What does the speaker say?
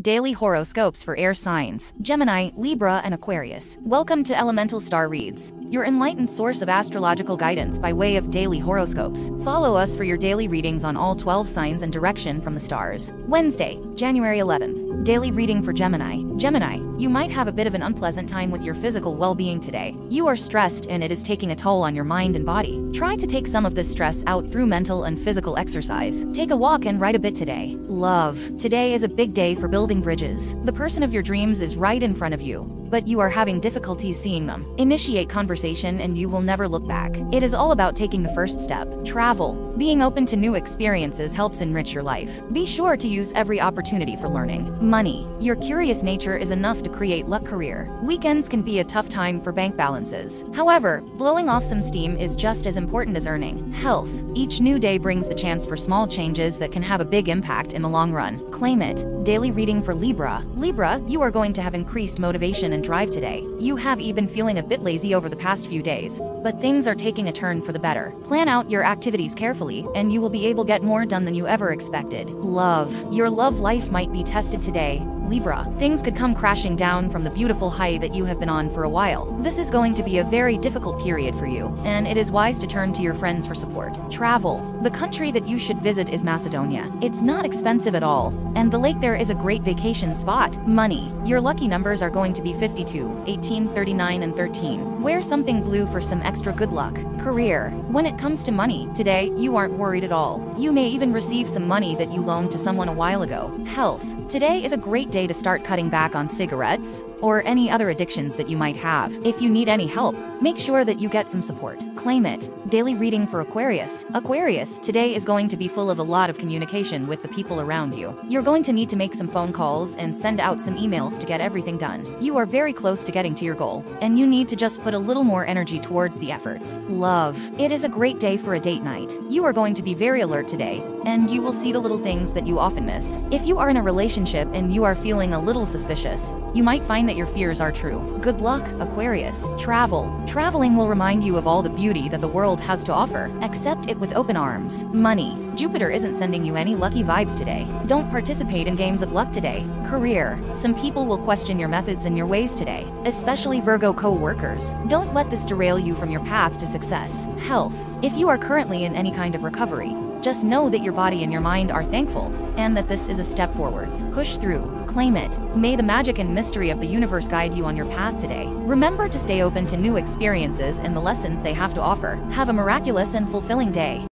Daily horoscopes for air signs Gemini, Libra, and Aquarius. Welcome to Elemental Star Reads, your enlightened source of astrological guidance by way of daily horoscopes. Follow us for your daily readings on all 12 signs and direction from the stars. Wednesday, January 11th. Daily reading for Gemini. Gemini, you might have a bit of an unpleasant time with your physical well being today. You are stressed and it is taking a toll on your mind and body. Try to take some of this stress out through mental and physical exercise. Take a walk and write a bit today. Love. Today is a big day for building bridges. The person of your dreams is right in front of you but you are having difficulties seeing them. Initiate conversation and you will never look back. It is all about taking the first step. Travel. Being open to new experiences helps enrich your life. Be sure to use every opportunity for learning. Money. Your curious nature is enough to create luck career. Weekends can be a tough time for bank balances. However, blowing off some steam is just as important as earning. Health. Each new day brings the chance for small changes that can have a big impact in the long run. Claim it. Daily reading for Libra. Libra, you are going to have increased motivation and drive today. You have even feeling a bit lazy over the past few days, but things are taking a turn for the better. Plan out your activities carefully, and you will be able to get more done than you ever expected. Love. Your love life might be tested today, Libra, things could come crashing down from the beautiful high that you have been on for a while. This is going to be a very difficult period for you, and it is wise to turn to your friends for support. Travel. The country that you should visit is Macedonia. It's not expensive at all, and the lake there is a great vacation spot. Money. Your lucky numbers are going to be 52, 18, 39, and 13. Wear something blue for some extra good luck. Career. When it comes to money, today you aren't worried at all. You may even receive some money that you loaned to someone a while ago. Health. Today is a great day to start cutting back on cigarettes or any other addictions that you might have. If you need any help, make sure that you get some support. Claim it. Daily reading for Aquarius. Aquarius, today is going to be full of a lot of communication with the people around you. You're going to need to make some phone calls and send out some emails to get everything done. You are very close to getting to your goal, and you need to just put a little more energy towards the efforts. Love. It is a great day for a date night. You are going to be very alert today, and you will see the little things that you often miss. If you are in a relationship and you are feeling a little suspicious, you might find that your fears are true. Good luck, Aquarius. Travel. Traveling will remind you of all the beauty that the world has to offer. Accept it with open arms. Money. Jupiter isn't sending you any lucky vibes today. Don't participate in games of luck today. Career. Some people will question your methods and your ways today, especially Virgo co-workers. Don't let this derail you from your path to success. Health. If you are currently in any kind of recovery, just know that your body and your mind are thankful, and that this is a step forwards. Push through, claim it. May the magic and mystery of the universe guide you on your path today. Remember to stay open to new experiences and the lessons they have to offer. Have a miraculous and fulfilling day.